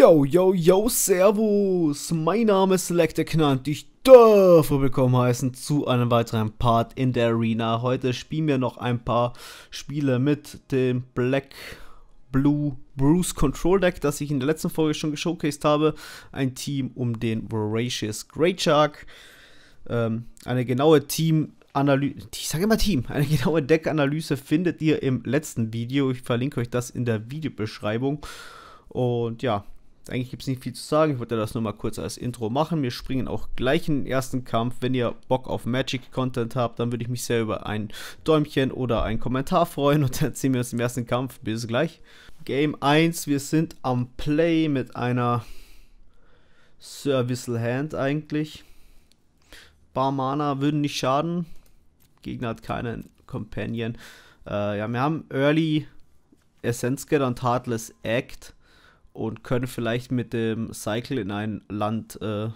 Yo, yo, yo, servus! Mein Name ist Selector Knant. Ich darf willkommen heißen zu einem weiteren Part in der Arena. Heute spielen wir noch ein paar Spiele mit dem Black Blue Bruce Control Deck, das ich in der letzten Folge schon geshowcased habe. Ein Team um den Voracious Great Shark. Ähm, eine genaue Team Analyse, ich sage immer Team, eine genaue Deckanalyse findet ihr im letzten Video. Ich verlinke euch das in der Videobeschreibung. Und ja, eigentlich gibt es nicht viel zu sagen. Ich wollte das nur mal kurz als Intro machen. Wir springen auch gleich in den ersten Kampf. Wenn ihr Bock auf Magic-Content habt, dann würde ich mich sehr über ein Däumchen oder einen Kommentar freuen. Und dann sehen wir uns im ersten Kampf. Bis gleich. Game 1. Wir sind am Play mit einer Service Hand eigentlich. Bar Mana würden nicht schaden. Gegner hat keinen Companion. Äh, ja, wir haben Early Essence Get und Heartless Act und können vielleicht mit dem Cycle in ein Land äh,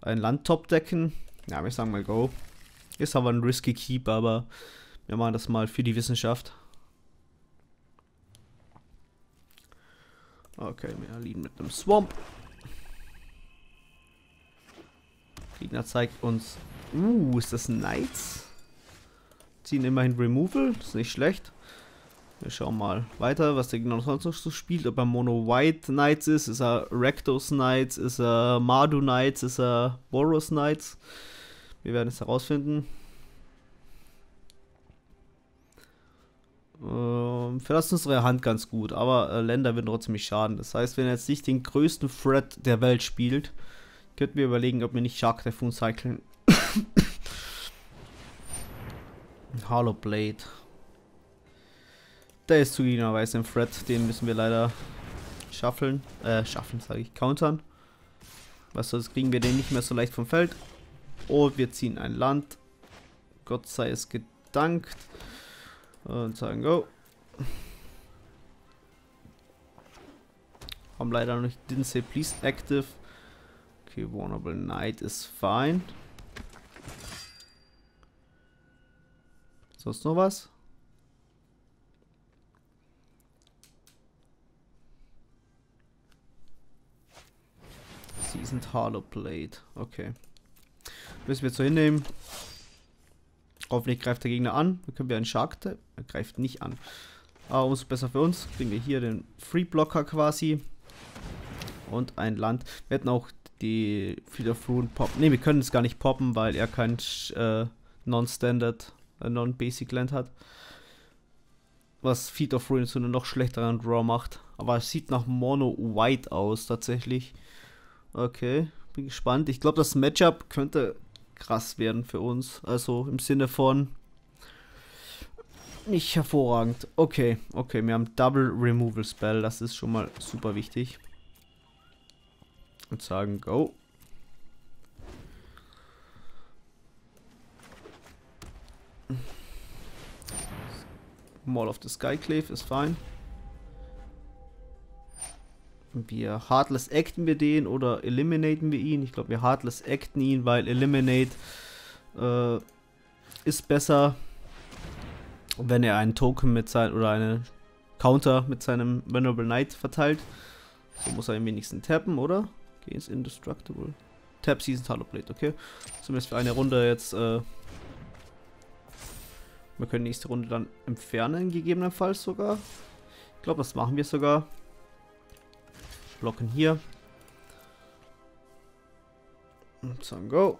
ein Land top decken. Ja, wir sagen mal Go. Ist aber ein risky Keep, aber wir machen das mal für die Wissenschaft. Okay, wir liegen mit einem Swamp. Gegner zeigt uns. Uh, ist das Knights? Ziehen immerhin Removal, ist nicht schlecht. Wir schauen mal weiter, was der Gegner sonst noch so spielt. Ob er Mono White Knights ist, ist er Rectos Knights, ist er Mardu Knights, ist er Boros Knights. Wir werden es herausfinden. Ähm, verlässt unsere Hand ganz gut, aber äh, Länder würden trotzdem nicht schaden. Das heißt, wenn er jetzt nicht den größten Threat der Welt spielt, könnten wir überlegen, ob wir nicht Shark Typhoon cyclen. Hollow Blade. Der ist zugegebenerweise ein Thread, den müssen wir leider schaffeln, äh, schaffen, sage ich, countern. Was sonst kriegen wir den nicht mehr so leicht vom Feld. Und wir ziehen ein Land. Gott sei es gedankt. Und sagen Go. Haben leider noch nicht didn't say please active. Okay, Vulnerable Knight ist fine. Sonst noch was? Seasoned Hollow Plate. Okay. Müssen wir jetzt so hinnehmen. Hoffentlich greift der Gegner an. Dann können wir einen Shark. Er greift nicht an. Aber umso besser für uns. Kriegen wir hier den Free Blocker quasi. Und ein Land. Wir hätten auch die Rune poppen. Ne, wir können es gar nicht poppen, weil er kein äh, Non-Standard, äh, Non-Basic Land hat. Was Feed of Ruin zu einem noch schlechteren Draw macht. Aber es sieht nach Mono White aus, tatsächlich. Okay, bin gespannt. Ich glaube, das Matchup könnte krass werden für uns. Also im Sinne von nicht hervorragend. Okay, okay, wir haben Double Removal Spell. Das ist schon mal super wichtig. Und sagen Go. Mall of the Skyclave ist fein. Wir Heartless acten wir den oder eliminaten wir ihn. Ich glaube, wir Heartless acten ihn, weil Eliminate äh, ist besser, wenn er einen Token mit sein oder eine Counter mit seinem Venerable Knight verteilt. So muss er am wenigsten tappen, oder? Gains Indestructible. Tap Season Hollow Blade, okay. Zumindest für eine Runde jetzt. Äh, wir können nächste Runde dann entfernen, gegebenenfalls sogar. Ich glaube, das machen wir sogar. Blocken hier. Sagen Go.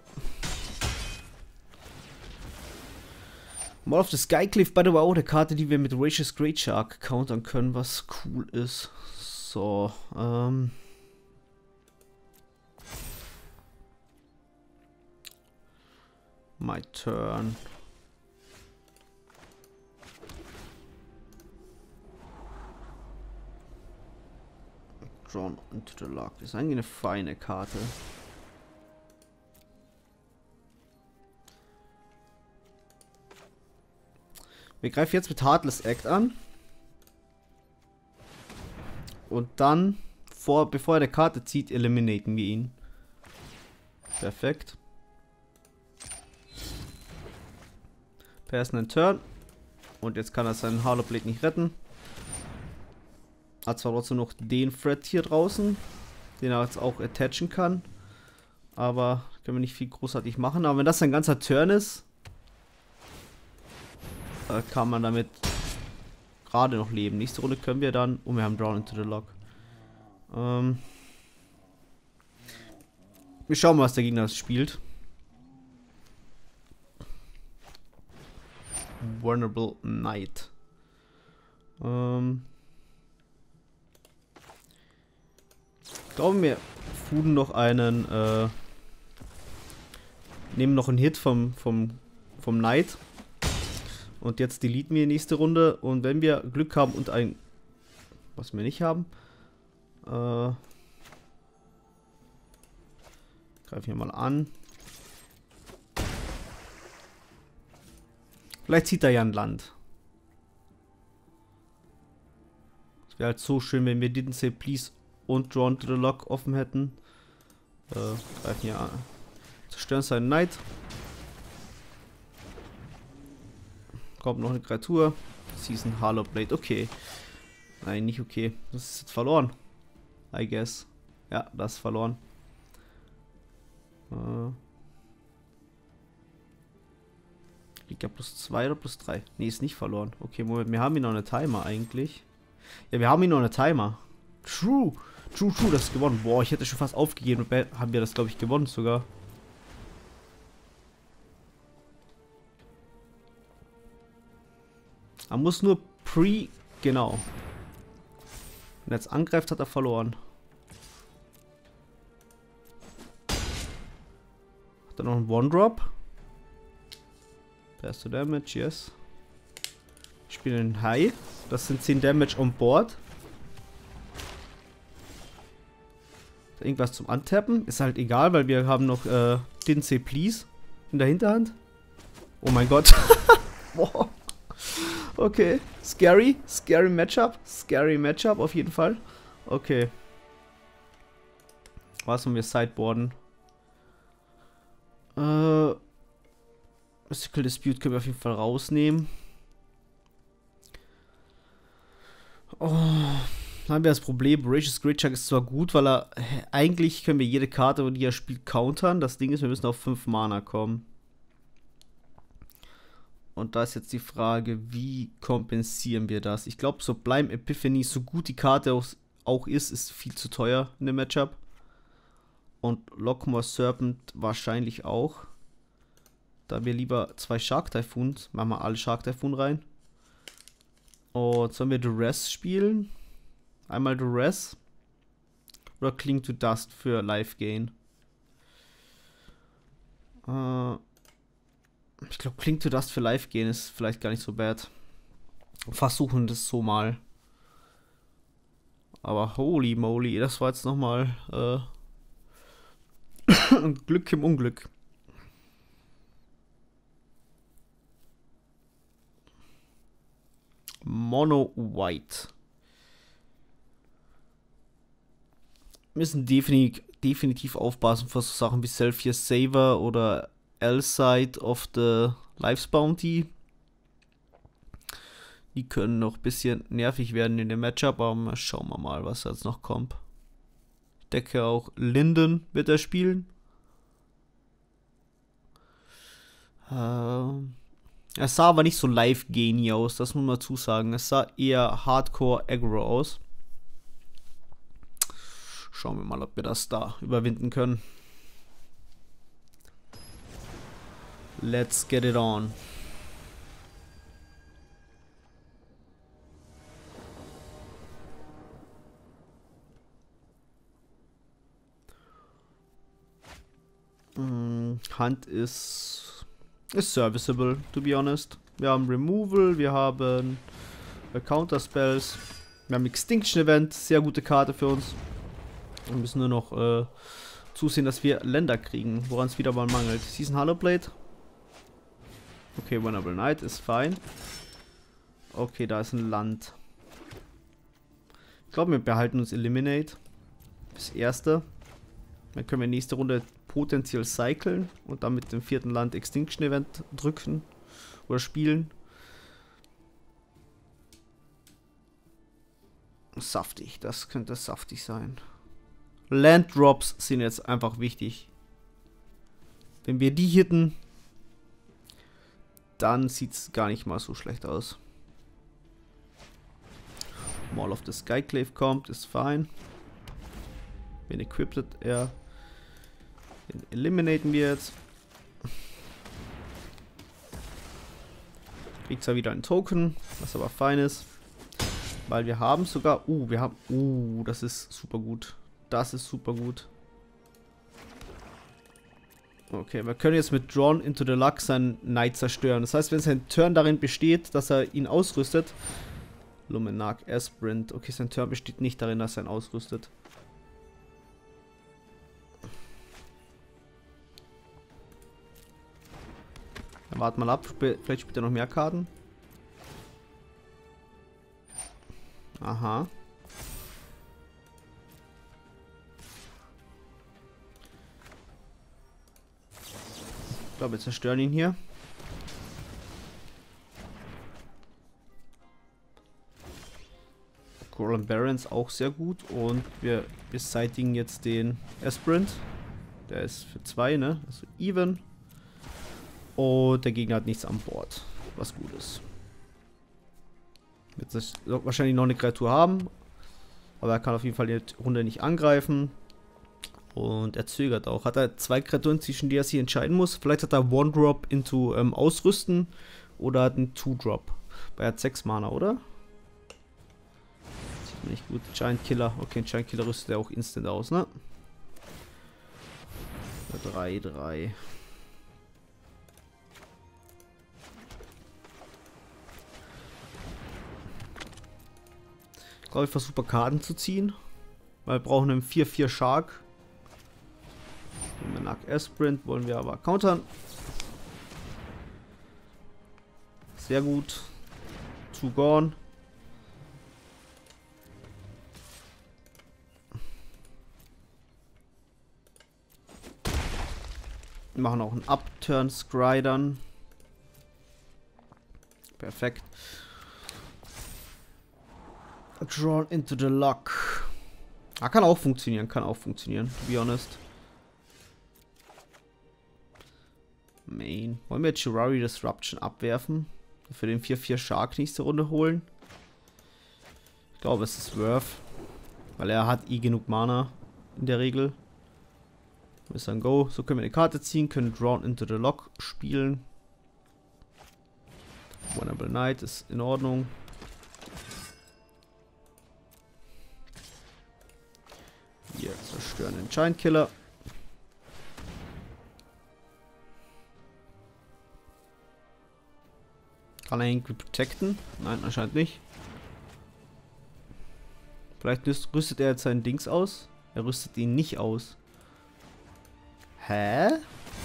Mall of the Skycliff, by the way, auch eine Karte, die wir mit Racious Great Shark countern können, was cool ist. So, ähm. My turn. Drawn into the Lock. Das ist eigentlich eine feine Karte. Wir greifen jetzt mit Heartless Act an. Und dann, vor, bevor er eine Karte zieht, eliminaten wir ihn. Perfekt. Passen Turn. Und jetzt kann er seinen Harlow Blade nicht retten. Hat zwar trotzdem noch den Thread hier draußen, den er jetzt auch attachen kann. Aber können wir nicht viel großartig machen. Aber wenn das ein ganzer Turn ist, äh, kann man damit gerade noch leben. Nächste Runde können wir dann... Oh, wir haben Drawn into the Lock. Ähm, wir schauen mal, was der Gegner spielt. Vulnerable Knight. Ähm, ich glaube, wir fuden noch einen, äh, nehmen noch einen Hit vom, vom, vom Knight. Und jetzt deleten wir nächste Runde. Und wenn wir Glück haben und ein, was wir nicht haben, äh, greifen wir mal an. Vielleicht zieht er ja ein Land. Es wäre halt so schön, wenn wir Didn't Say Please und Drawn to the Lock offen hätten. Äh, greifen hier an. Zerstören seinen Knight. Kommt noch eine Kreatur. Season Harlow Blade. Okay. Nein, nicht okay. Das ist jetzt verloren. I guess. Ja, das ist verloren. Äh. Liegt ja plus 2 oder plus 3? Ne, ist nicht verloren. Okay, Moment, wir haben hier noch eine Timer eigentlich. Ja, wir haben hier noch eine Timer. True. True, true, das ist gewonnen. Boah, ich hätte schon fast aufgegeben. Haben wir das, glaube ich, gewonnen sogar. Er muss nur pre... Genau. Wenn er jetzt angreift, hat er verloren. Hat er noch einen One-Drop? Pass to Damage, yes. Ich spiele einen High. Das sind 10 Damage on board. Irgendwas zum Antappen. Ist halt egal, weil wir haben noch äh, den C Please in der Hinterhand. Oh mein Gott. Boah. Okay. Scary. Scary Matchup. Scary Matchup auf jeden Fall. Okay. Was haben wir Sideboarden? Äh. Mystical Dispute können wir auf jeden Fall rausnehmen. Oh, haben wir das Problem, Voracious Great ist zwar gut, weil er eigentlich können wir jede Karte, die er spielt, countern. Das Ding ist, wir müssen auf 5 Mana kommen. Und da ist jetzt die Frage, wie kompensieren wir das? Ich glaube, Sublime Epiphany, so gut die Karte auch, auch ist, ist viel zu teuer in dem Matchup. Und Lockmore Serpent wahrscheinlich auch. Da wir lieber zwei Shark Typhoons, machen wir alle Shark Typhoon rein. Und sollen wir Duress spielen? Einmal Duress. Oder Cling to Dust für Life Gain? Äh, ich glaube, Cling to Dust für Life Gain ist vielleicht gar nicht so bad. Versuchen das so mal. Aber holy moly, das war jetzt nochmal äh, Glück im Unglück. Mono White. Müssen definitiv, definitiv aufpassen vor so Sachen wie Self Here Saver oder L-Side of the Lives Bounty. Die können noch ein bisschen nervig werden in dem Matchup, aber schauen wir mal, was jetzt noch kommt. Ich denke auch Linden wird er spielen. Ähm. Es sah aber nicht so live-genie aus, das muss man zusagen. Es sah eher Hardcore-Aggro aus. Schauen wir mal, ob wir das da überwinden können. Let's get it on. Hm, Hand ist ist serviceable, to be honest. Wir haben Removal, wir haben äh, Counter Spells, wir haben Extinction Event, sehr gute Karte für uns. Wir müssen nur noch äh, zusehen, dass wir Länder kriegen, woran es wieder mal mangelt. Season Hollow Blade. Okay, Vulnerable Knight ist fein. Okay, da ist ein Land. Ich glaube, wir behalten uns Eliminate. Das erste. Dann können wir nächste Runde potenziell cyclen und dann mit dem vierten Land Extinction Event drücken oder spielen. Saftig, das könnte saftig sein. Land Drops sind jetzt einfach wichtig. Wenn wir die hitten, dann sieht es gar nicht mal so schlecht aus. Mall of the Skyclave kommt, ist fein. Wenn equipped er. Den eliminaten wir jetzt. Kriegt zwar wieder ein Token, was aber fein ist. Weil wir haben sogar... Uh, wir haben... Uh, das ist super gut. Das ist super gut. Okay, wir können jetzt mit Drawn into the Luck seinen Knight zerstören. Das heißt, wenn sein Turn darin besteht, dass er ihn ausrüstet... Luminark Sprint. Okay, sein Turn besteht nicht darin, dass er ihn ausrüstet. Dann warten mal ab. Vielleicht spielt er noch mehr Karten. Aha. Ich glaube, wir zerstören ihn hier. Coral Barons auch sehr gut. Und wir beseitigen jetzt den Esprint. Der ist für zwei, ne? Also even. Und der Gegner hat nichts an Bord. Was gut ist. Wird wahrscheinlich noch eine Kreatur haben. Aber er kann auf jeden Fall die Runde nicht angreifen. Und er zögert auch. Hat er zwei Kreaturen, zwischen die er sich entscheiden muss? Vielleicht hat er One-Drop into ähm, Ausrüsten oder hat einen Two-Drop. Weil er hat 6 Mana, oder? Sieht man nicht gut. Giant Killer. Okay, Giant Killer rüstet er auch instant aus, ne? 3, 3. Ich glaube, ich versuche Karten zu ziehen. Weil wir brauchen einen 4-4 Shark. Menak S-Sprint wollen wir aber countern. Sehr gut. Zu gone. Wir machen auch einen Upturn Scridern. Perfekt. Drawn into the lock. Ah, kann auch funktionieren, kann auch funktionieren, to be honest. Main. Wollen wir Chirari Disruption abwerfen? Für den 4-4 Shark nächste Runde holen? Ich glaube, es ist worth. Weil er hat eh genug Mana. In der Regel. Wir sagen Go. So können wir eine Karte ziehen, können Drawn into the Lock spielen. Wonderful Knight ist in Ordnung. Wir zerstören den Giant Killer. Kann er irgendwie protecten? Nein, anscheinend nicht. Vielleicht rüstet er jetzt seinen Dings aus. Er rüstet ihn nicht aus. Hä?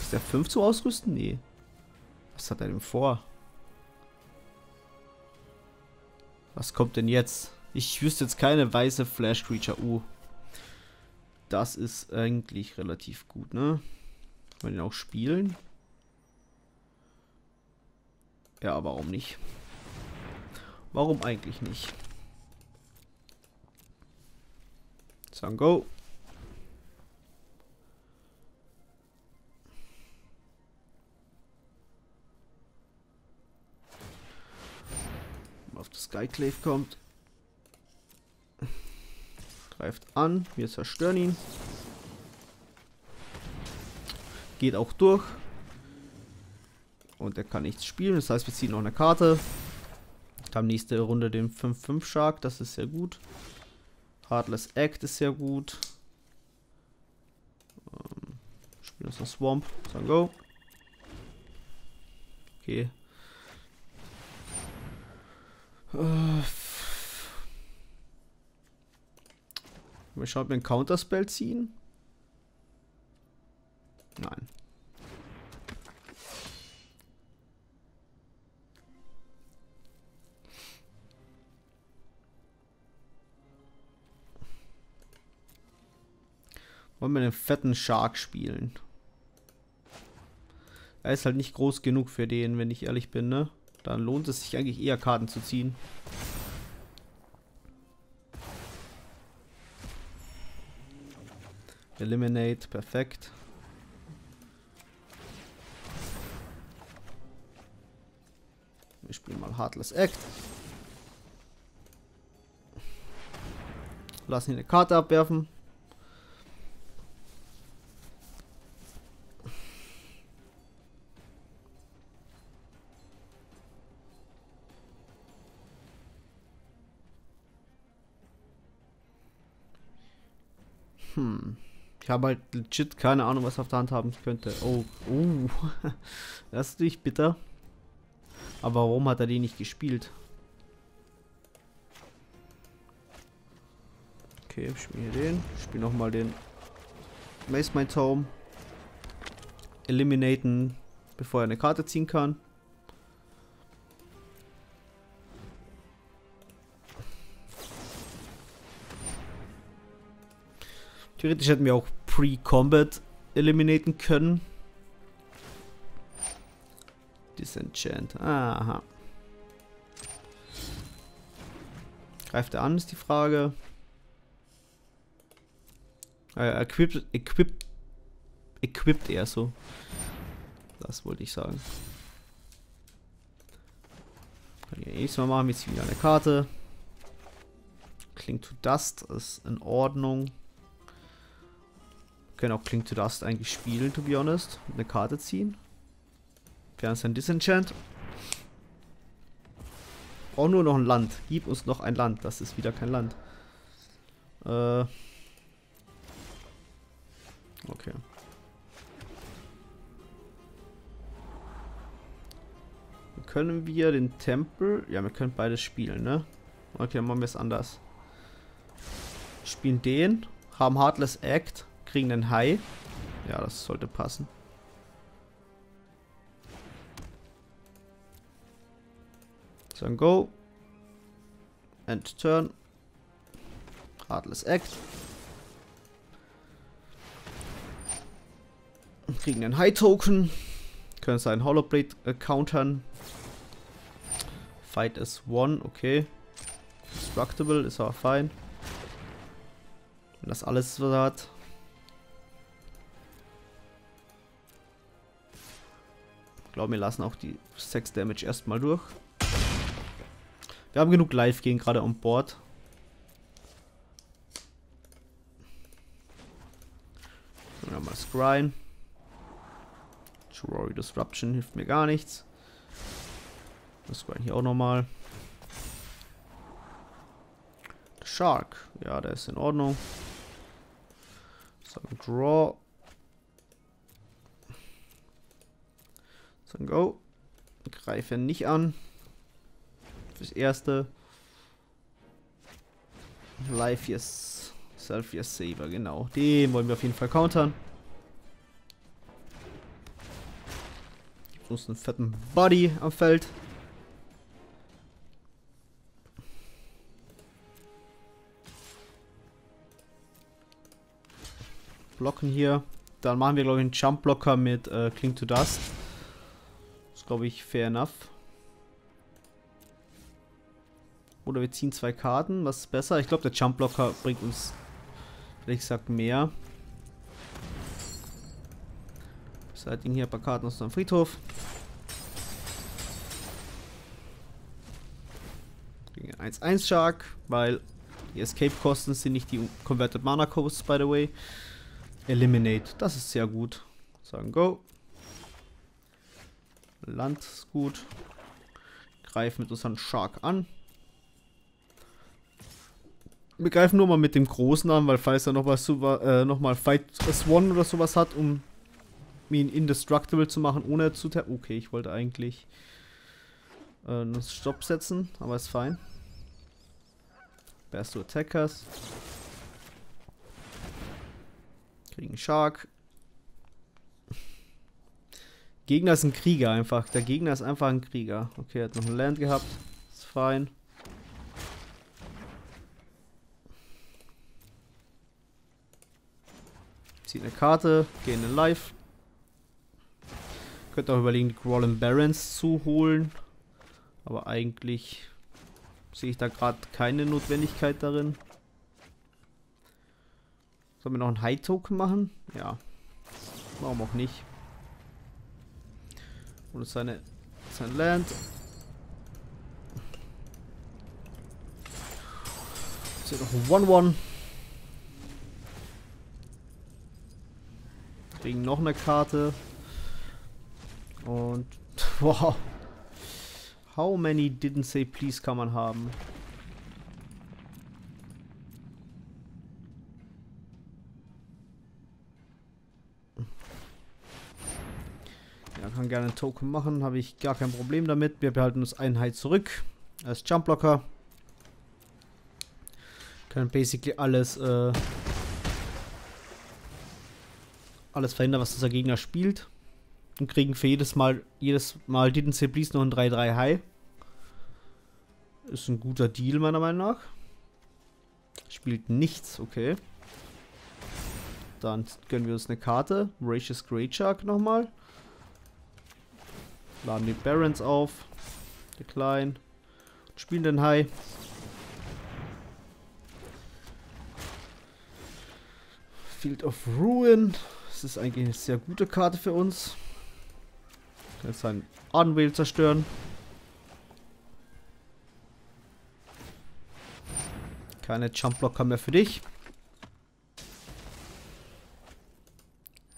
Ist der 5 zu ausrüsten? Nee. Was hat er denn vor? Was kommt denn jetzt? Ich wüsste jetzt keine weiße Flash Creature. Uh. Das ist eigentlich relativ gut, ne? Kann man den auch spielen? Ja, warum nicht? Warum eigentlich nicht? Sagen go. Auf das Skyclave kommt. Greift an. Wir zerstören ihn. Geht auch durch. Und er kann nichts spielen. Das heißt, wir ziehen noch eine Karte. Haben nächste Runde den 5-5 Shark. Das ist sehr gut. Heartless Act ist sehr gut. Ähm, spielen uns noch Swamp. Sagen Go. Okay. Äh, wir schauen, ob wir ein Counterspell ziehen. Nein. Wollen wir einen fetten Shark spielen? Er ist halt nicht groß genug für den, wenn ich ehrlich bin, ne? Dann lohnt es sich eigentlich eher Karten zu ziehen. Eliminate, perfekt. Wir spielen mal Heartless Act. Lassen ihn eine Karte abwerfen. Ich habe halt legit keine Ahnung, was auf der Hand haben könnte. Oh, oh. das ist natürlich bitter. Aber warum hat er die nicht gespielt? Okay, ich spiele hier den. Ich spiele nochmal den Mace My Tome. Eliminaten, bevor er eine Karte ziehen kann. Theoretisch hätten wir auch Pre-Combat eliminaten können. Disenchant. Aha. Greift er an, ist die Frage. Äh, equipped, equipped, equipped er so. Das wollte ich sagen. Kann ich nächstes Mal machen, jetzt wieder eine Karte. Klingt to Dust ist in Ordnung können auch Cling to Dust eigentlich spielen, to be honest. Eine Karte ziehen. Wir haben ein Disenchant. Auch nur noch ein Land. Gib uns noch ein Land. Das ist wieder kein Land. Äh. Okay. Können wir den Tempel... Ja, wir können beides spielen, ne? Okay, dann machen wir es anders. Spielen den, haben Heartless Act, Kriegen einen Hai. Ja, das sollte passen. So, go. End turn. Heartless Act. Kriegen einen High-Token. Können seinen Hollowblade äh, countern. Fight is one, okay. Destructible ist aber fein. Wenn das alles er hat. Glaube, wir lassen auch die 6 Damage erstmal durch. Wir haben genug Live gehen gerade an Bord. Dann mal Scrying. Jurori Disruption hilft mir gar nichts. Das Scrying hier auch nochmal. Shark. Ja, der ist in Ordnung. Sagen Draw. So, go. Greife nicht an. Fürs erste. Life yes. Self yes Saver, genau. Den wollen wir auf jeden Fall countern. Gibt uns einen fetten Body am Feld. Blocken hier. Dann machen wir, glaube ich, einen Jump-Blocker mit äh, Cling to Dust glaube ich, fair enough. Oder wir ziehen zwei Karten. Was ist besser? Ich glaube, der Jump Blocker bringt uns, ehrlich gesagt, mehr. Beseitigen hier ein paar Karten aus dem Friedhof. Gegen 1-1 Shark, weil die Escape-Kosten sind nicht die Converted Mana Costs, by the way. Eliminate, das ist sehr gut. Sagen Go. Land ist gut. Greifen mit unserem Shark an. Wir greifen nur mal mit dem Großen an, weil falls er noch was äh, noch mal Fight Swan oder sowas hat, um ihn indestructible zu machen, ohne zu Okay, ich wollte eigentlich äh, einen Stopp setzen, aber ist fein. Best to Attackers. Kriegen Shark. Gegner ist ein Krieger einfach. Der Gegner ist einfach ein Krieger. Okay, hat noch ein Land gehabt. Ist fein. Zieht eine Karte, gehen in Live. Könnt auch überlegen, die Grollen Barons zu holen. Aber eigentlich sehe ich da gerade keine Notwendigkeit darin. Sollen wir noch einen High-Token machen? Ja. Warum auch nicht? Und seine, sein Land. Jetzt hier noch ein 1-1. Kriegen noch eine Karte. Und wow. How many didn't say please kann man haben? Kann gerne einen Token machen, habe ich gar kein Problem damit. Wir behalten uns Einheit zurück als Jumpblocker. Können basically alles äh, alles verhindern, was unser Gegner spielt. Und kriegen für jedes Mal, jedes Mal Didn't Say Please noch ein 3-3 High. Ist ein guter Deal, meiner Meinung nach. Spielt nichts, okay. Dann gönnen wir uns eine Karte. Voracious Great Shark nochmal. Laden die Barons auf. Der Klein. Spielen den High. Field of Ruin. Das ist eigentlich eine sehr gute Karte für uns. Kann jetzt seinen Unveil zerstören. Keine Jumpblocker mehr für dich.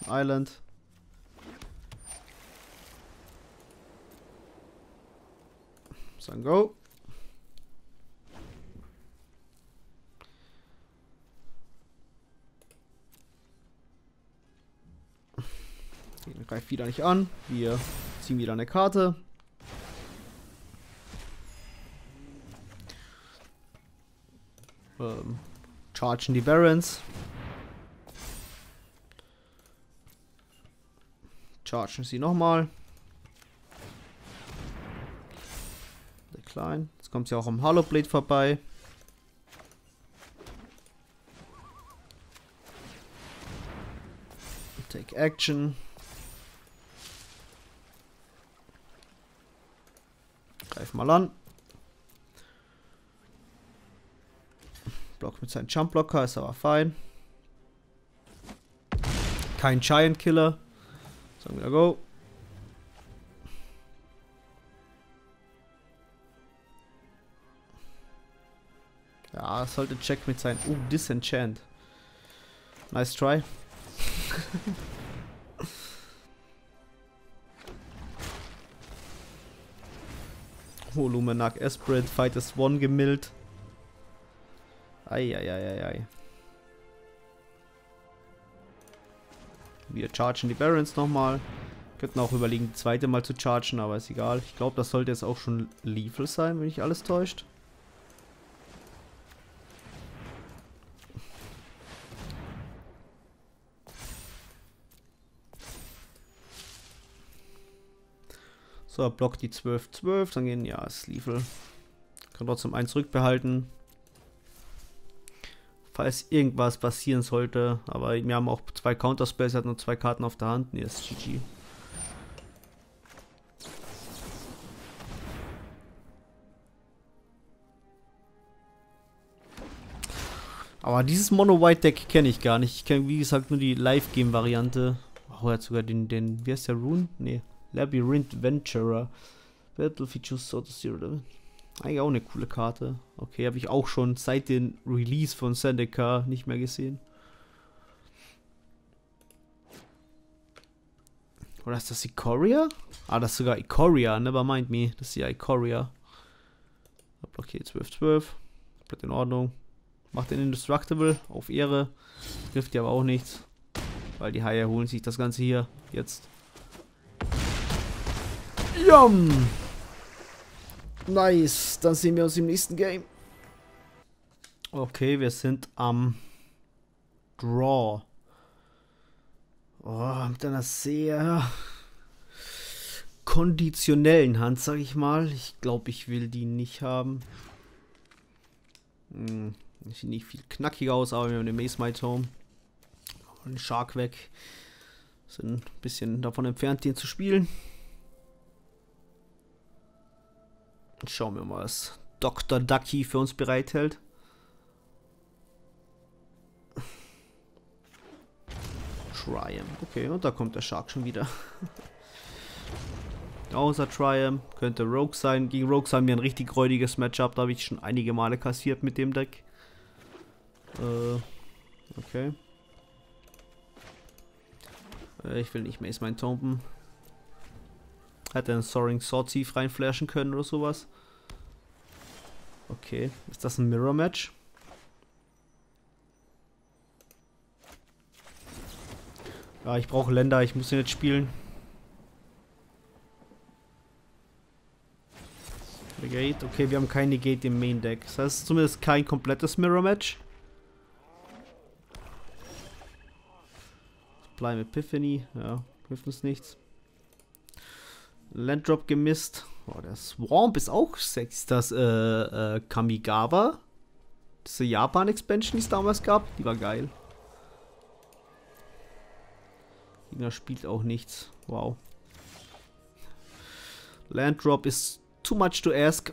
Island. Sagen go. Den greift wieder nicht an. Wir ziehen wieder eine Karte. Ähm, chargen die Barons. Chargen sie nochmal. Klein. Jetzt kommt sie auch am Hollow Blade vorbei. Take Action. Greif mal an. Block mit seinem Jump Blocker, ist aber fein. Kein Giant Killer. Sagen wir go. Sollte Check mit sein. Uh, Disenchant. Nice try. Volumenak Esprit, Fight is One gemillt. Eieieiei. Wir chargen die Barons nochmal. Könnten auch überlegen, die zweite Mal zu chargen, aber ist egal. Ich glaube, das sollte jetzt auch schon lethal sein, wenn nicht alles täuscht. So, Block die 12, 12, dann gehen, ja, lethal. Kann trotzdem eins zurückbehalten. Falls irgendwas passieren sollte. Aber wir haben auch zwei Counterspells, er hat nur zwei Karten auf der Hand. Nee, ist GG. Aber dieses Mono-White-Deck kenne ich gar nicht. Ich kenne, wie gesagt, nur die Live-Game-Variante. Oh, er hat sogar den, den, wie heißt der, Rune? Nee, Labyrinth Venturer. Battle Features Sort of Zero. Eigentlich auch eine coole Karte. Okay, habe ich auch schon seit dem Release von Zendikar nicht mehr gesehen. Oder ist das Ikoria? Ah, das ist sogar Ikoria, never mind me. Das ist ja Ikoria. Okay, 12, 12. Bleibt in Ordnung. Macht den Indestructible auf Ehre. Trifft ja aber auch nichts. Weil die Haie holen sich das Ganze hier jetzt. Yum! Nice. Dann sehen wir uns im nächsten Game. Okay, wir sind am Draw. Oh, mit einer sehr konditionellen Hand, sag ich mal. Ich glaube, ich will die nicht haben. Hm, sieht nicht viel knackiger aus, aber wir haben den Mace My Tome. Den Shark weg. Sind ein bisschen davon entfernt, den zu spielen. Schauen wir mal, was Dr. Ducky für uns bereithält. Triumph. Okay, und da kommt der Shark schon wieder. Außer Triumph könnte Rogue sein. Gegen Rogue haben wir ein richtig räudiges Matchup. Da habe ich schon einige Male kassiert mit dem Deck. Äh, okay. Äh, ich will nicht Mace mein Tomben. Hätte einen Soaring Sword Thief reinflashen können oder sowas. Okay, ist das ein Mirror Match? Ja, ich brauche Länder, ich muss ihn jetzt spielen. Negate, okay, wir haben kein Negate im Main Deck. Das heißt zumindest kein komplettes Mirror Match. Supply Epiphany, ja, hilft uns nichts. Landdrop gemisst. Oh, der Swamp ist auch sexy. Das äh, äh, Kamigawa. Diese Japan-Expansion, die es damals gab, die war geil. Gegner spielt auch nichts. Wow. Landdrop ist too much to ask.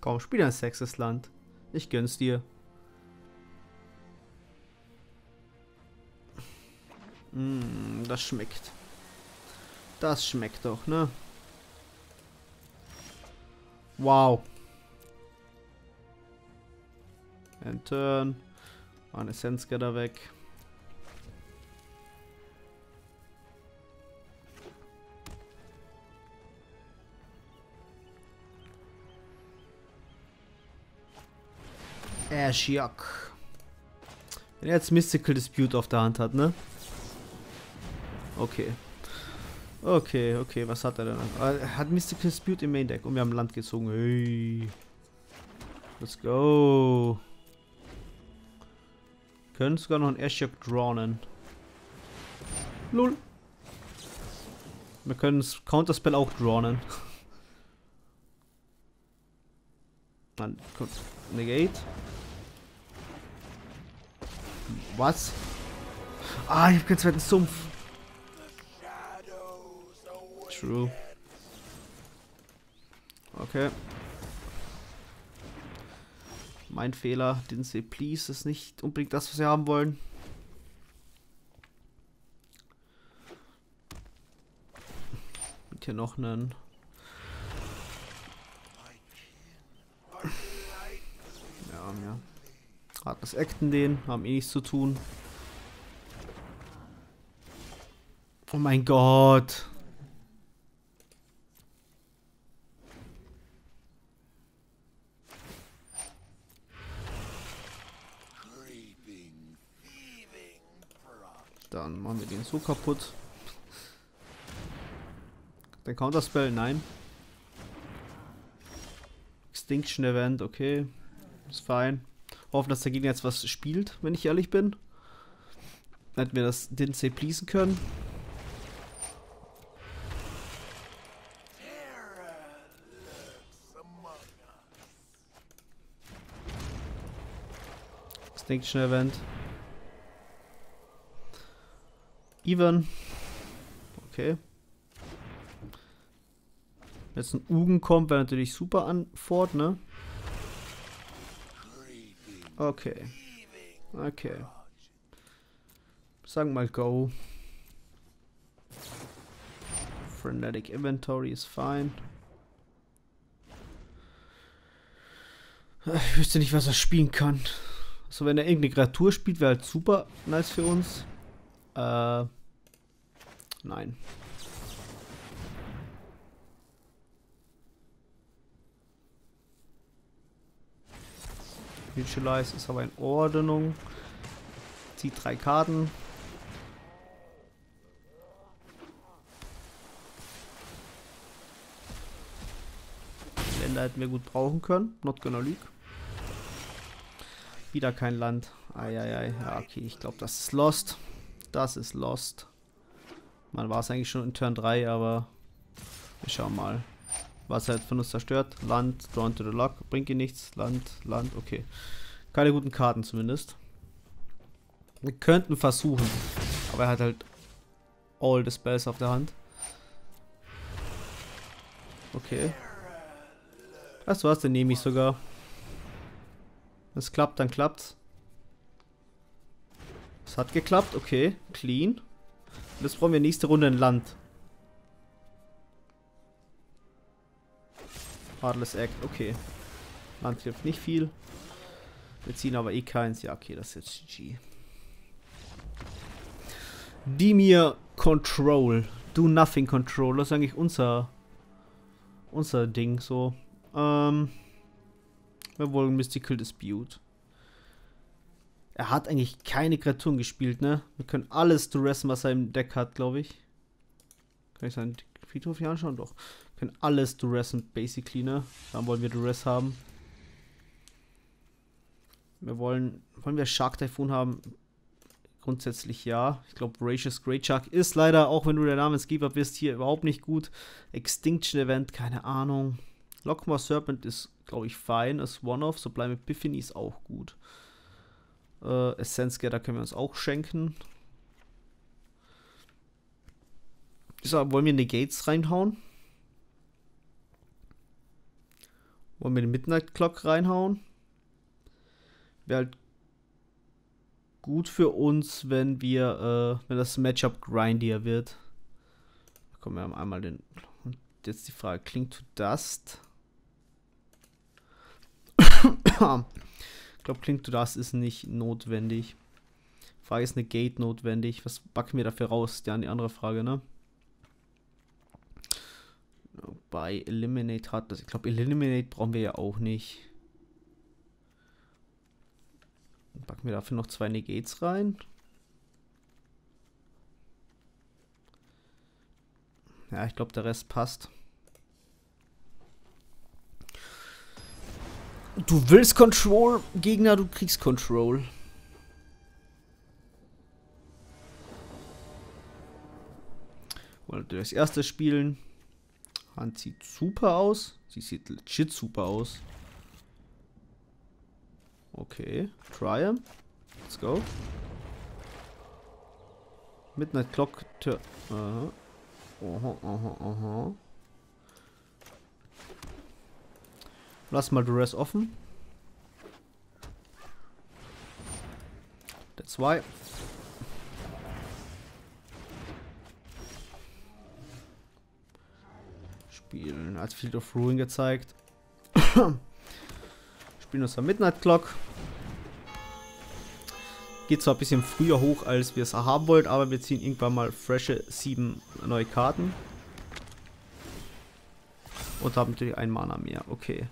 Komm, spiel ein sexes Land. Ich gönn's dir. Mm, das schmeckt. Das schmeckt doch, ne? Wow. And turn. Eine Senske da weg. Ashiok. Wenn er jetzt Mystical Dispute auf der Hand hat, ne? Okay. Okay, okay, was hat er denn? Er hat Mystical Dispute im Main Deck und wir haben Land gezogen. Hey. Let's go. Können sogar noch ein Airship drawnen. Lul. Wir können das Counterspell auch drawnen. Dann kommt Negate. Was? Ah, ich hab keinen zweiten Sumpf. True. Okay. Mein Fehler. Den say please ist nicht unbedingt das, was wir haben wollen. Und hier noch einen. Ja, ja. Hartes Acten den, haben eh nichts zu tun. Oh mein Gott. Dann machen wir den so kaputt. Der Counterspell, nein. Extinction Event, okay. Ist fein. Hoffen, dass der Gegner jetzt was spielt, wenn ich ehrlich bin. Hätten wir das den C pleasen können. Extinction Event. Even. Okay. Wenn jetzt ein Ugen kommt, wäre natürlich super an Ford, ne? Okay. Okay. Sagen mal Go. Frenetic Inventory ist fine. Ich wüsste nicht, was er spielen kann. So, wenn er irgendeine Kreatur spielt, wäre halt super nice für uns. Äh, nein. Visualize ist aber in Ordnung. Zieht drei Karten. Länder hätten wir gut brauchen können. Not gonna leak. Wieder kein Land. Eieiei. Ja, okay, ich glaube, das ist Lost. Das ist Lost. Man war es eigentlich schon in Turn 3, aber wir schauen mal. Was halt von uns zerstört. Land, Drawn to the Lock. Bringt ihr nichts. Land, Land, okay. Keine guten Karten zumindest. Wir könnten versuchen. Aber er hat halt all the spells auf der Hand. Okay. Du was, den nehme ich sogar. Es klappt, dann klappt's. Das hat geklappt, okay. Clean. Und jetzt brauchen wir nächste Runde ein Land. Adles Act, okay. Land hilft nicht viel. Wir ziehen aber eh keins. Ja, okay, das ist jetzt GG. Dimir Control. Do Nothing Control. Das ist eigentlich unser unser Ding so. Ähm, wir wollen Mystical Dispute. Er hat eigentlich keine Kreaturen gespielt, ne? Wir können alles duressen, was er im Deck hat, glaube ich. Kann ich seinen Friedhof hier anschauen? Doch. Wir können alles duressen, basically, ne? Dann wollen wir Duress haben. Wir wollen, wollen wir Shark Typhoon haben? Grundsätzlich ja. Ich glaube, Voracious Great Shark ist leider, auch wenn du der Namensgeber bist, hier überhaupt nicht gut. Extinction Event, keine Ahnung. Lockmore Serpent ist, glaube ich, fein als One-Off. Supply mit Biffiny ist auch gut. Äh, Essence Getter können wir uns auch schenken. So, wollen wir Negates reinhauen? Wollen wir den Midnight Clock reinhauen? Wäre halt gut für uns, wenn wir, äh, wenn das Matchup grindier wird. Kommen wir haben einmal den. Und jetzt die Frage: Klingt to Dust? glaube, Klingt to Dust ist nicht notwendig. Frage ist eine Gate notwendig. Was backen wir dafür raus? Ja, die andere Frage, ne? Bei Eliminate hat das. Ich glaube, Eliminate brauchen wir ja auch nicht. Packen wir dafür noch zwei Negates rein. Ja, ich glaube, der Rest passt. Du willst Control, Gegner, du kriegst Control. Wollte das erste spielen. Hand sieht super aus. Sie sieht legit super aus. Okay, try him. Let's go. Midnight Clock. Aha. Aha, aha, aha. Lass mal Duress offen. That's why. Spielen als Field of Ruin gezeigt. Spielen uns Midnight Clock. Geht zwar ein bisschen früher hoch, als wir es haben wollten, aber wir ziehen irgendwann mal frische 7 neue Karten. Und haben natürlich ein Mana mehr. Okay.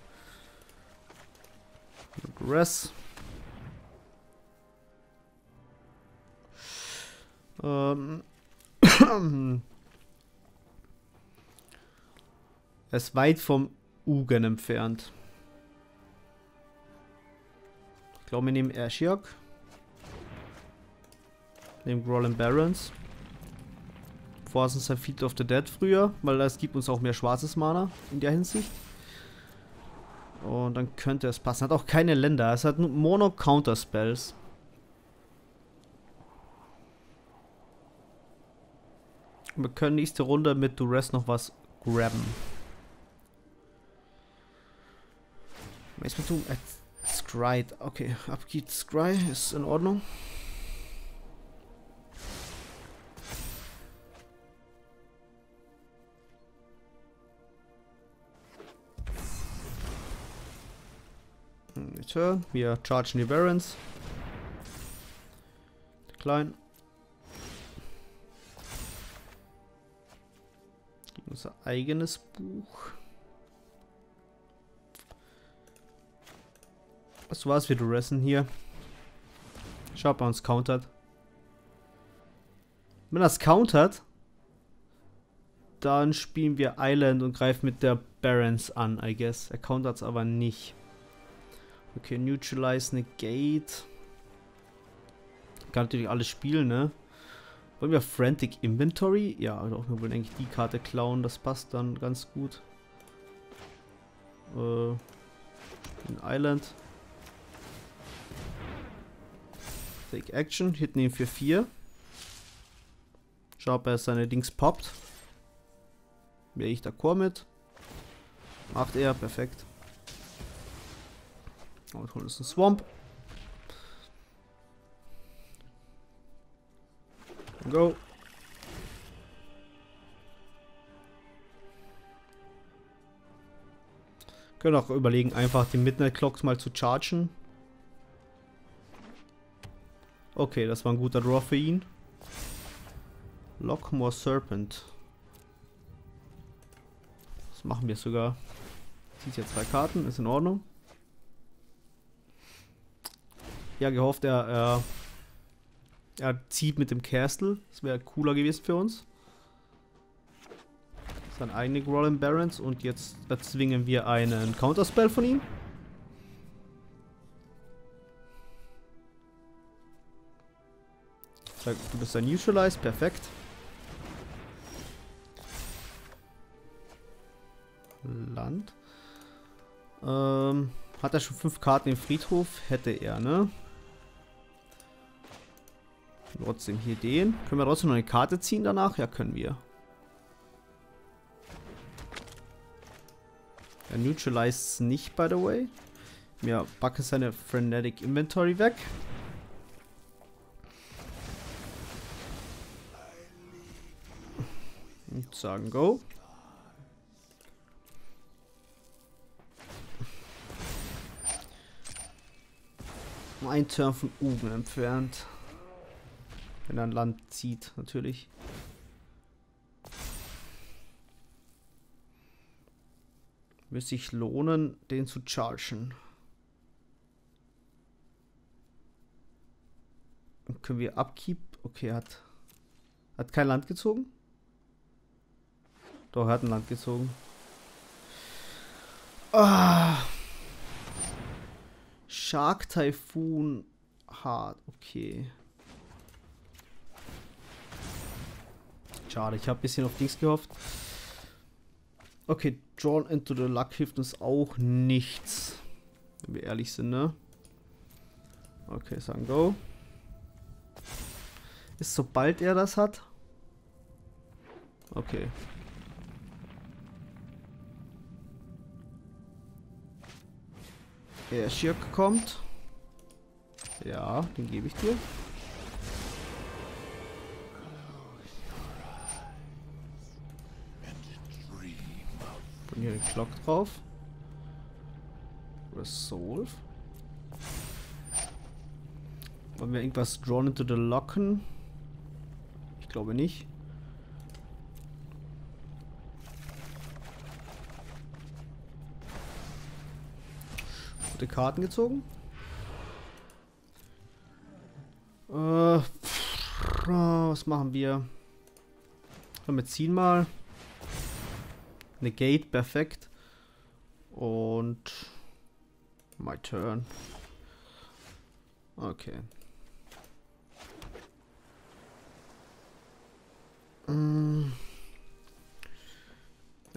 Rest. Ähm. er ist weit vom Ugen entfernt. Ich glaube, wir nehmen Arshiok. Nehmen Groll Barons. Vorher ist ein Field of the Dead früher, weil das gibt uns auch mehr schwarzes Mana in der Hinsicht. Und dann könnte es passen. Hat auch keine Länder. Es hat nur Mono-Counter-Spells. Wir können nächste Runde mit Duress noch was grabben. Was mit tun? Scry. Okay, ab geht Scry. Ist in Ordnung. Turn. Wir chargen die Barons. Klein. Unser eigenes Buch. Was war's wir Duressen hier? Schau, ob er uns countert. Wenn das countert, dann spielen wir Island und greifen mit der Barons an, I guess. Er countert es aber nicht. Okay, Neutralize, Negate. Kann natürlich alles spielen, ne? Wollen wir Frantic Inventory? Ja, doch, wir wollen eigentlich die Karte klauen. Das passt dann ganz gut. Äh, in Island. Take Action. Hitten ihn für 4. Schau, ob er seine Dings poppt. Wäre ich d'accord mit. Macht er, perfekt. Und holen uns einen Swamp. Go. Können auch überlegen, einfach die Midnight Clocks mal zu chargen. Okay, das war ein guter Draw für ihn. Lockmore Serpent. Das machen wir sogar. Zieht jetzt zwei Karten, ist in Ordnung. Ja, gehofft, er, er, er zieht mit dem Castle. Das wäre cooler gewesen für uns. Sein eigene Grollen Barons und jetzt erzwingen wir einen Counterspell von ihm. Du bist ein Neutralize, perfekt. Land. Ähm, hat er schon fünf Karten im Friedhof? Hätte er, ne? Trotzdem hier den. Können wir trotzdem noch eine Karte ziehen danach? Ja, können wir. Er neutralized nicht, by the way. Mir backe seine Frenetic Inventory weg. Und sagen Go. Ein Turn von Ugen entfernt. Wenn er ein Land zieht, natürlich. Müsste sich lohnen, den zu chargen. Und können wir Upkeep? Okay, hat. Hat kein Land gezogen? Doch, er hat ein Land gezogen. Ah. Shark Typhoon hart. Okay. Schade, ich habe ein bisschen auf Dings gehofft. Okay, Drawn into the Luck hilft uns auch nichts. Wenn wir ehrlich sind, ne? Okay, sagen Go. Ist sobald er das hat? Okay. Der Schirk kommt. Ja, den gebe ich dir. Hier den Clock drauf. Resolve. Wollen wir irgendwas drawn into the locken? Ich glaube nicht. Gute Karten gezogen. Äh, was machen wir? Wir ziehen mal. Negate, perfekt. Und my turn. Okay. Mm.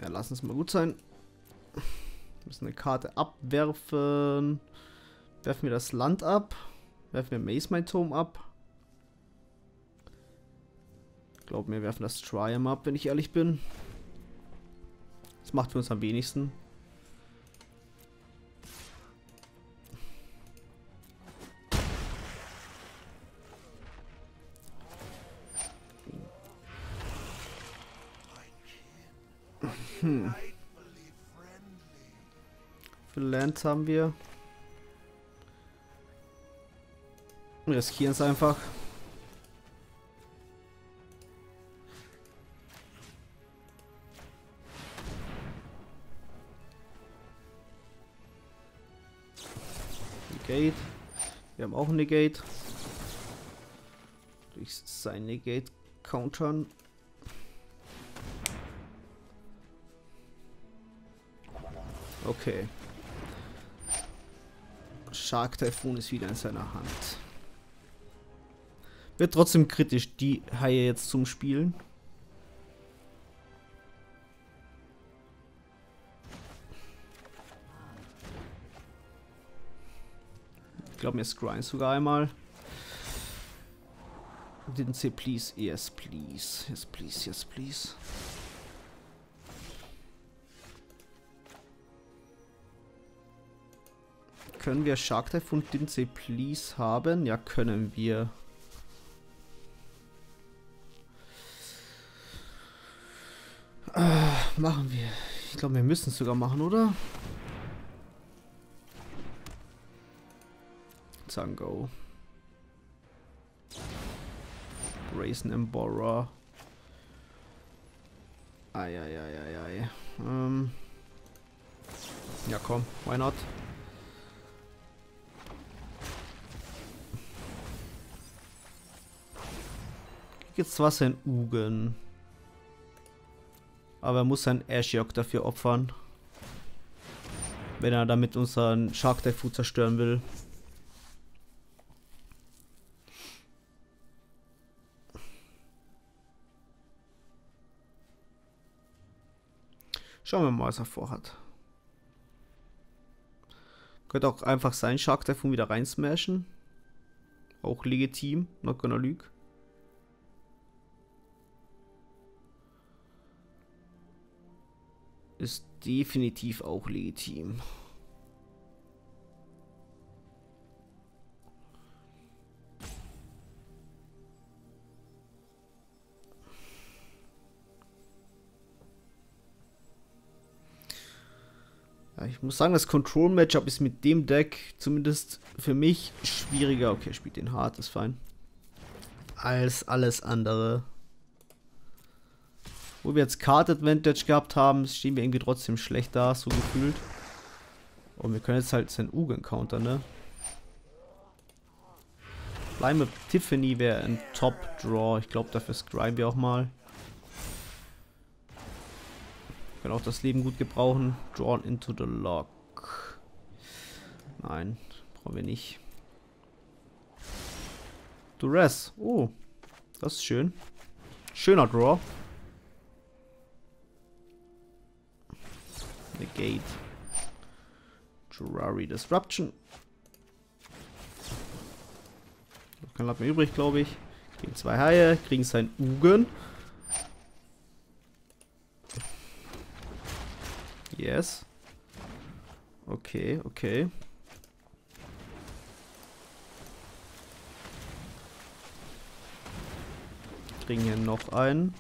Ja, lass es mal gut sein. Wir müssen eine Karte abwerfen. Werfen wir das Land ab. Werfen wir Maze mein Turm ab. Ich glaube, wir werfen das Triumph ab, wenn ich ehrlich bin. Das macht für uns am wenigsten. Hm. Für Lands haben wir. Wir riskieren es einfach. Negate. Wir haben auch ein Negate. Durch sein Negate countern. Okay. Shark Typhoon ist wieder in seiner Hand. Wird trotzdem kritisch, die Haie jetzt zum Spielen. Ich glaube, mir ist Grind sogar einmal. Didn't say please. Yes, please. Yes, please. Yes, please. Können wir Shark Dive und Didn't say please haben? Ja, können wir. Äh, machen wir. Ich glaube, wir müssen es sogar machen, oder? Zango. Brazen Emborer. Eieieiei. Ähm. Ja komm, why not? Jetzt was in Ugen. Aber er muss sein Ashiok dafür opfern. Wenn er damit unseren Shark Typhoon zerstören will. Schauen wir mal, was er vorhat. Könnte auch einfach seinen Shark Typhoon wieder reinsmashen. Auch legitim, not gonna lüge. Ist definitiv auch legitim. Ich muss sagen, das Control-Matchup ist mit dem Deck zumindest für mich schwieriger. Okay, spielt den hart, ist fein. Als alles andere. Wo wir jetzt Card Advantage gehabt haben, stehen wir irgendwie trotzdem schlecht da, so gefühlt. Und wir können jetzt halt seinen Ugen countern, ne? Lime Tiffany wäre ein Top-Draw. Ich glaube, dafür scryben wir auch mal. Können auch das Leben gut gebrauchen. Drawn into the lock. Nein, brauchen wir nicht. Duress. Oh, das ist schön. Schöner Draw. Negate. Jurari Disruption. Noch kein Lappen übrig, glaube ich. Kriegen zwei Haie, kriegen sein Ugen. Yes. Okay, okay. Kriegen hier noch einen.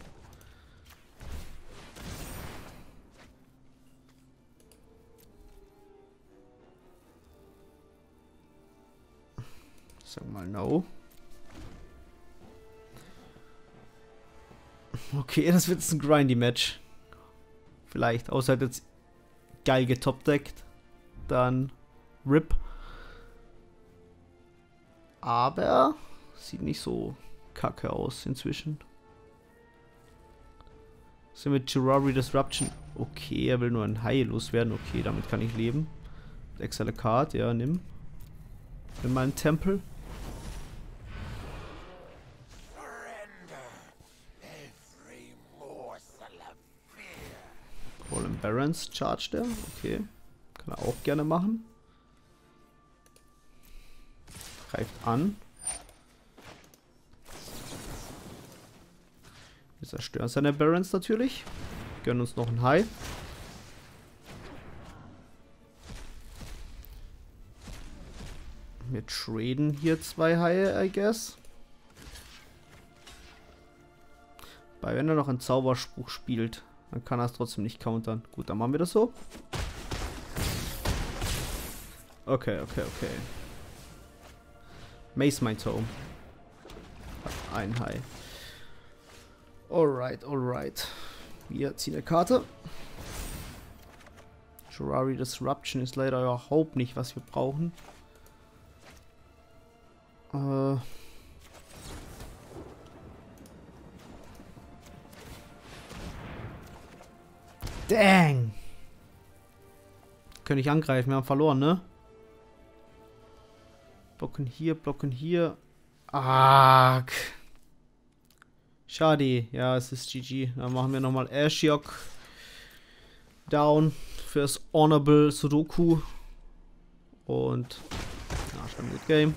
Sag mal no. Okay, das wird jetzt ein Grindy-Match. Vielleicht, außer jetzt geil getopdeckt. Dann RIP. Aber sieht nicht so kacke aus inzwischen. Sind mit Girari Disruption. Okay, er will nur ein High loswerden. Okay, damit kann ich leben. Exile Card, ja, nimm. Nimm mal einen Tempel. Barons charge der. Okay. Kann er auch gerne machen. Greift an. Wir zerstören seine Barons natürlich. Gönnen uns noch ein High. Wir traden hier zwei Haie, I guess. Bei wenn er noch einen Zauberspruch spielt. Dann kann er es trotzdem nicht countern. Gut, dann machen wir das so. Okay, okay, okay. Mace my Tome. Ein High. Alright, alright. Wir ziehen eine Karte. Jurari Disruption ist leider überhaupt nicht, was wir brauchen. Äh... Dang. Können ich angreifen. Wir haben verloren, ne? Blocken hier, blocken hier. Arg. Schade. Ja, es ist GG. Dann machen wir nochmal Ashiok down fürs Honorable Sudoku. Und ja, schon Game.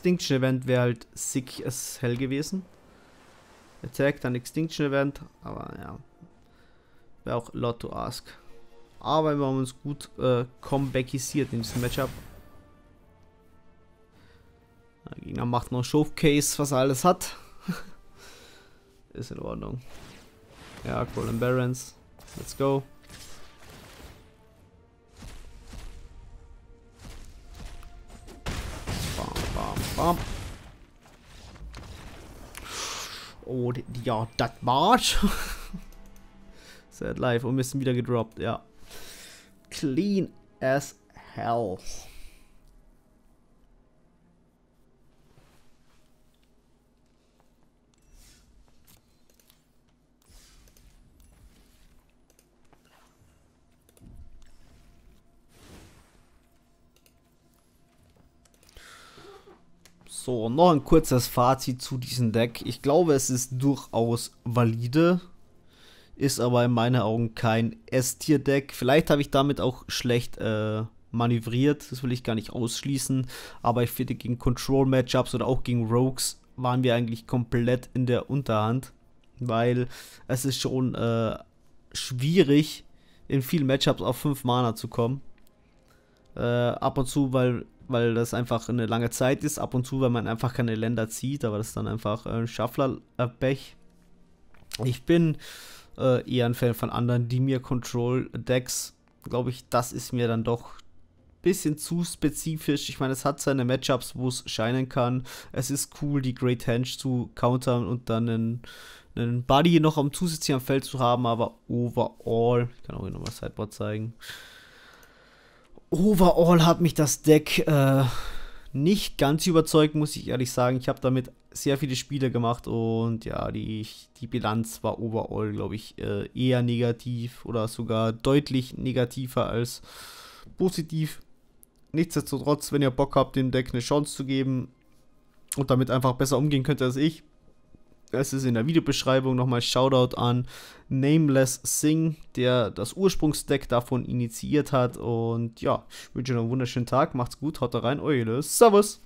Extinction Event wäre halt sick as hell gewesen. Attack, dann Extinction Event, aber ja. Wäre auch lot to ask. Aber wir haben uns gut äh, comebackisiert in diesem Matchup. Der Gegner Er macht noch Showcase, was er alles hat. Ist in Ordnung. Ja, Colin Barons. Let's go. Bam, bam. Oh, ja, das war's. Sad live und wir sind wieder gedroppt, ja. Clean as hell. So, noch ein kurzes Fazit zu diesem Deck. Ich glaube, es ist durchaus valide, ist aber in meinen Augen kein S-Tier-Deck. Vielleicht habe ich damit auch schlecht äh, manövriert, das will ich gar nicht ausschließen, aber ich finde, gegen Control-Matchups oder auch gegen Rogues waren wir eigentlich komplett in der Unterhand, weil es ist schon äh, schwierig, in vielen Matchups auf 5 Mana zu kommen. Äh, ab und zu, weil weil das einfach eine lange Zeit ist. Ab und zu, weil man einfach keine Länder zieht, aber das ist dann einfach ein Shuffler-Pech. Ich bin äh, eher ein Fan von anderen Dimir-Control-Decks. Glaube ich, das ist mir dann doch ein bisschen zu spezifisch. Ich meine, es hat seine Matchups, wo es scheinen kann. Es ist cool, die Great Henge zu countern und dann einen, einen Buddy noch am zusätzlichen Feld zu haben, aber overall, ich kann auch hier nochmal Sideboard zeigen overall hat mich das Deck äh, nicht ganz überzeugt, muss ich ehrlich sagen. Ich habe damit sehr viele Spiele gemacht und ja, die, die Bilanz war overall, glaube ich, äh, eher negativ oder sogar deutlich negativer als positiv. Nichtsdestotrotz, wenn ihr Bock habt, dem Deck eine Chance zu geben und damit einfach besser umgehen könnt als ich, es ist in der Videobeschreibung nochmal Shoutout an Nameless Sing, der das Ursprungsdeck davon initiiert hat. Und ja, ich wünsche euch noch einen wunderschönen Tag. Macht's gut, haut da rein, Eule. Servus!